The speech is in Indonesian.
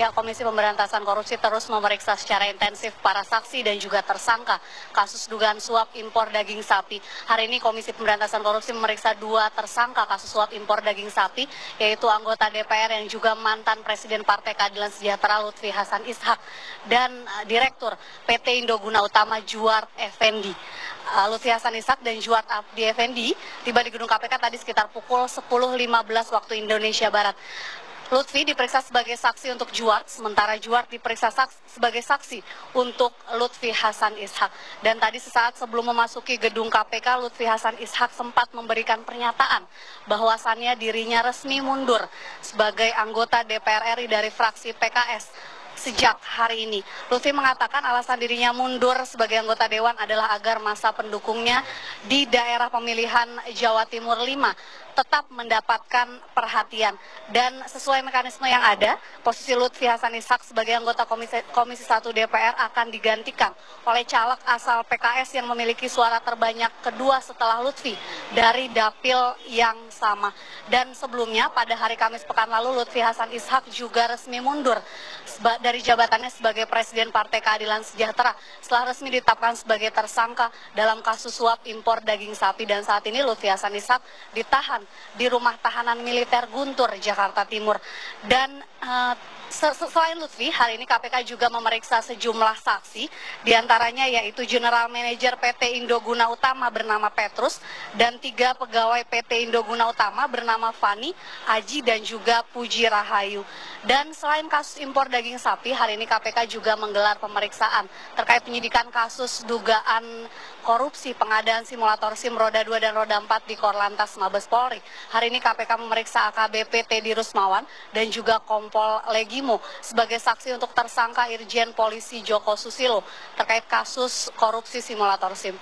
pihak Komisi Pemberantasan Korupsi terus memeriksa secara intensif para saksi dan juga tersangka kasus dugaan suap impor daging sapi. Hari ini Komisi Pemberantasan Korupsi memeriksa dua tersangka kasus suap impor daging sapi, yaitu anggota DPR yang juga mantan Presiden Partai Keadilan Sejahtera Lutfi Hasan Ishak dan uh, Direktur PT Indoguna Utama Juart Effendi. Uh, Lutfi Hasan Ishak dan Juart Abdi Effendi tiba di gedung KPK tadi sekitar pukul 10.15 waktu Indonesia Barat. Lutfi diperiksa sebagai saksi untuk Juart, sementara Juart diperiksa saksi, sebagai saksi untuk Lutfi Hasan Ishak. Dan tadi sesaat sebelum memasuki gedung KPK, Lutfi Hasan Ishak sempat memberikan pernyataan bahwasannya dirinya resmi mundur sebagai anggota DPR RI dari fraksi PKS sejak hari ini. Lutfi mengatakan alasan dirinya mundur sebagai anggota dewan adalah agar masa pendukungnya di daerah pemilihan Jawa Timur 5 tetap mendapatkan perhatian. Dan sesuai mekanisme yang ada, posisi Lutfi Hasan Ishak sebagai anggota Komisi, Komisi 1 DPR akan digantikan oleh caleg asal PKS yang memiliki suara terbanyak kedua setelah Lutfi dari dapil yang sama. Dan sebelumnya pada hari Kamis pekan lalu Lutfi Hasan Ishak juga resmi mundur dari jabatannya sebagai Presiden Partai Keadilan Sejahtera. Setelah resmi ditetapkan sebagai tersangka dalam kasus suap impor daging sapi. Dan saat ini Lutfi Hasan Ishak ditahan di rumah tahanan militer Guntur, Jakarta Timur. Dan uh, selain Lutfi, hari ini KPK juga memeriksa sejumlah saksi, di antaranya yaitu General Manager PT Indoguna Utama bernama Petrus, dan tiga pegawai PT Indoguna Utama bernama Fani, Aji, dan juga Puji Rahayu. Dan selain kasus impor daging sapi, hari ini KPK juga menggelar pemeriksaan terkait penyidikan kasus dugaan korupsi pengadaan simulator SIM roda 2 dan roda 4 di Korlantas Mabes Polri. Hari ini KPK memeriksa AKBP Teddy Rusmawan dan juga Kompol Legimo sebagai saksi untuk tersangka Irjen Polisi Joko Susilo terkait kasus korupsi simulator SIM.